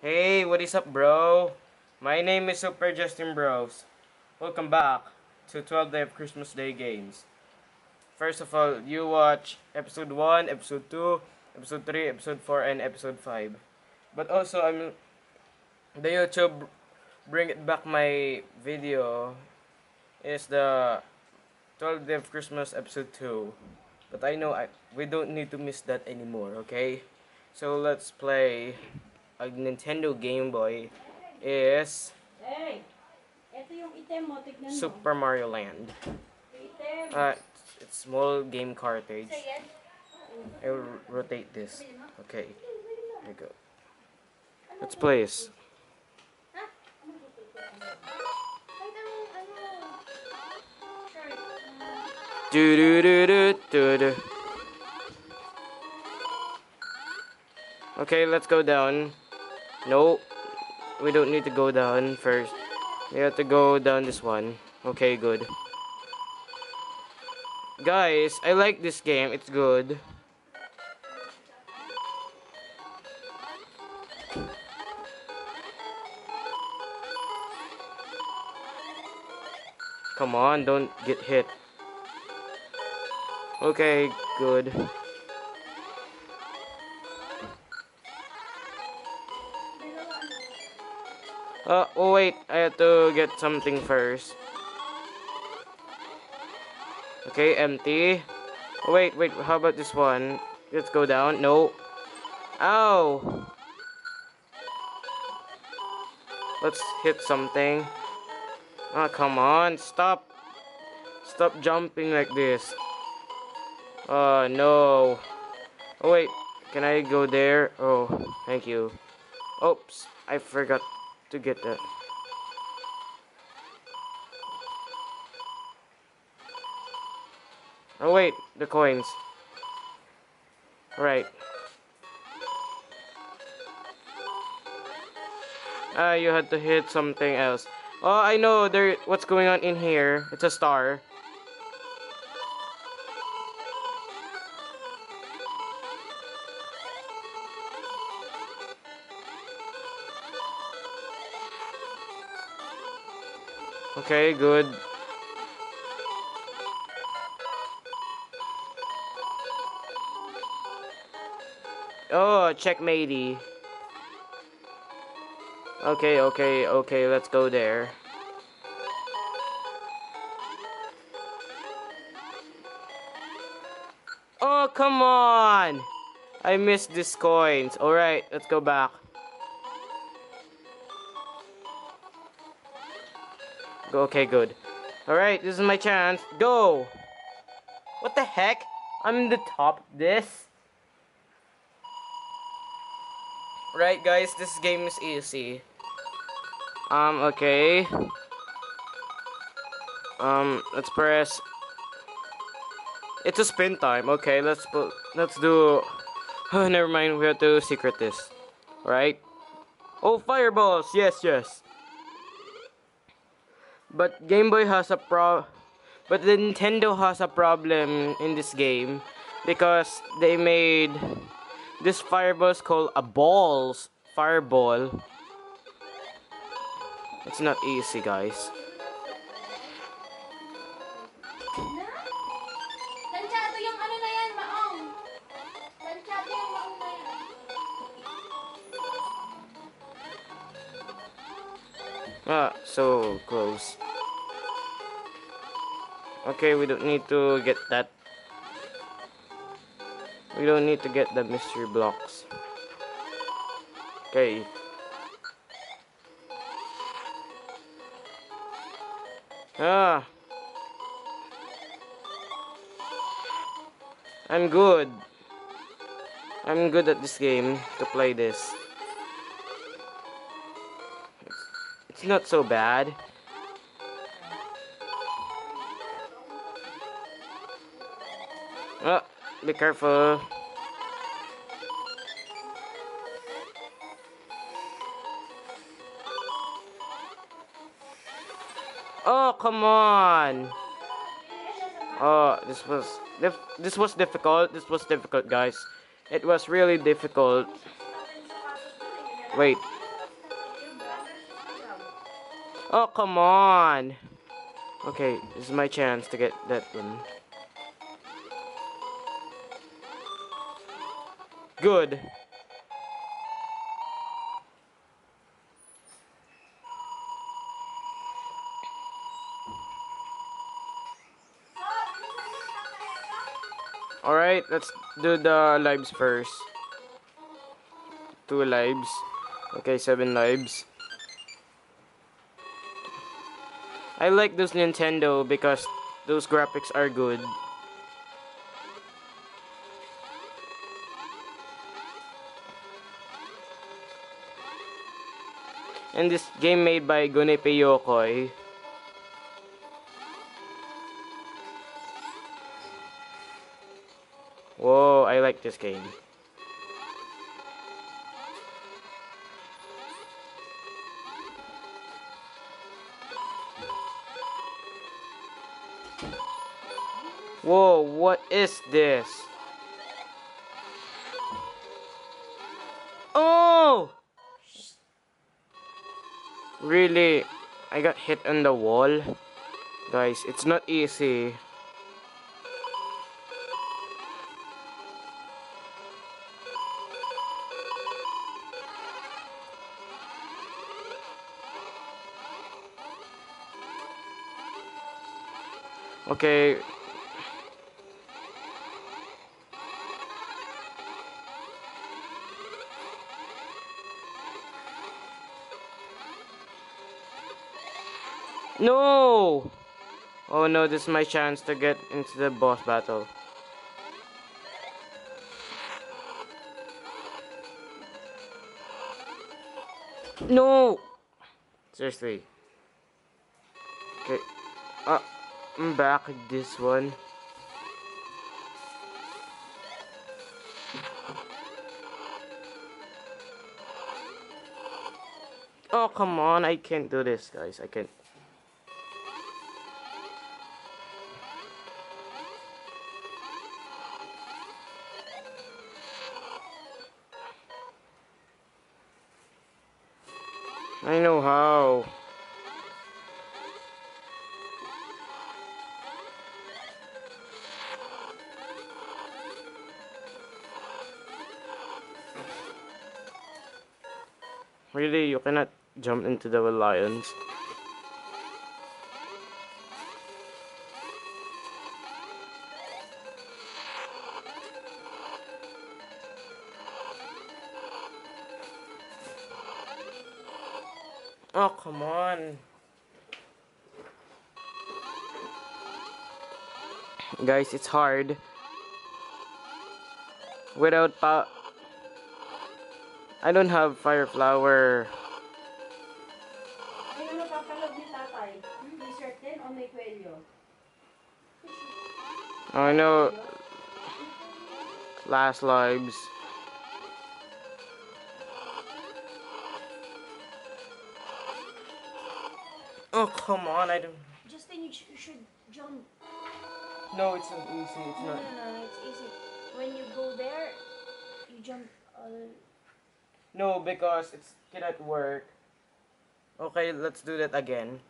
Hey, what is up, bro? My name is Super Justin Bros. Welcome back to 12 Day of Christmas Day Games. First of all, you watch episode 1, episode 2, episode 3, episode 4, and episode 5. But also, I'm the YouTube bring it back my video is the 12 Day of Christmas episode 2. But I know I, we don't need to miss that anymore, okay? So let's play a Nintendo Game Boy is Hey! Ito yung item mo. Super Mario Land. Uh, it's small game cartridge. I'll rotate this. Okay. There you go. Let's play this. Ha? Kahit anong, ano. Sorry. Do do do do do do. Okay, let's go down. No, we don't need to go down first. We have to go down this one. Okay, good. Guys, I like this game. It's good. Come on, don't get hit. Okay, good. Uh, oh wait, I have to get something first. Okay, empty. Oh, wait, wait, how about this one? Let's go down. No. Ow! Let's hit something. Ah, come on, stop. Stop jumping like this. Oh, no. Oh, wait, can I go there? Oh, thank you. Oops, I forgot to get that. Oh wait, the coins. Right. Ah, you had to hit something else. Oh, I know there what's going on in here. It's a star. Okay, good. Oh, checkmatey. Okay, okay, okay, let's go there. Oh, come on! I missed these coins. Alright, let's go back. Okay, good. Alright, this is my chance. Go! What the heck? I'm in the top this. Right, guys, this game is easy. Um, okay. Um, let's press. It's a spin time. Okay, let's put. Let's do. Oh, never mind. We have to secret this. Right? Oh, fireballs! Yes, yes. But Game Boy has a pro. But Nintendo has a problem in this game because they made this fireball is called a balls fireball. It's not easy, guys. Ah, so close. Okay, we don't need to get that. We don't need to get the mystery blocks. Okay. Ah. I'm good. I'm good at this game to play this. It's not so bad. Oh, be careful. Oh, come on. Oh, this was this was difficult. This was difficult, guys. It was really difficult. Wait. Oh, come on. Okay, this is my chance to get that one. Good. Alright, let's do the lives first. Two lives. Okay, seven lives. I like those Nintendo because those graphics are good. And this game made by Gunpei Yokoi. Whoa, I like this game. Whoa, what is this? Oh! Really? I got hit on the wall? Guys, it's not easy. Okay. No! Oh no, this is my chance to get into the boss battle. No! Seriously. Okay. Ah, I'm back at this one. Oh, come on. I can't do this, guys. I can't. I know how. Really, you cannot jump into the lions. Oh, come on. Guys, it's hard. Without pa... I don't have fire flower. Sino napapalog ni tatay? T-shirt din o may kwelyo? I know. Last lives. Oh, come on, I don't... Justin, you, sh- you should jump. No, it's not easy, it's No, not... no, no, it's easy. When you go there, you jump. Uh, No, because it cannot work. Okay, let's do that again.